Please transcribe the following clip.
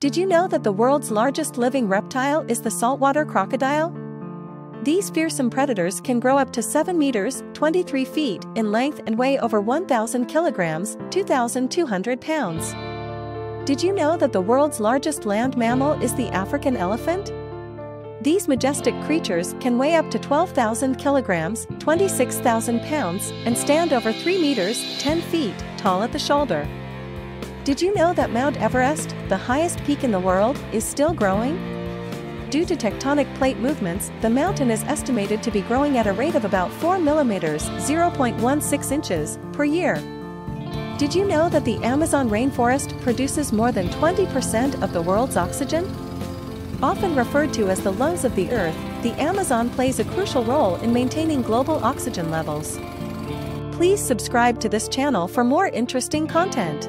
Did you know that the world's largest living reptile is the saltwater crocodile? These fearsome predators can grow up to 7 meters, 23 feet in length and weigh over 1,000 kilograms, 2,200 pounds. Did you know that the world's largest land mammal is the African elephant? These majestic creatures can weigh up to 12,000 kilograms, 26,000 pounds, and stand over 3 meters, 10 feet, tall at the shoulder. Did you know that Mount Everest, the highest peak in the world, is still growing? Due to tectonic plate movements, the mountain is estimated to be growing at a rate of about 4 millimeters 0.16 inches per year. Did you know that the Amazon rainforest produces more than 20% of the world's oxygen? Often referred to as the lungs of the earth, the Amazon plays a crucial role in maintaining global oxygen levels. Please subscribe to this channel for more interesting content.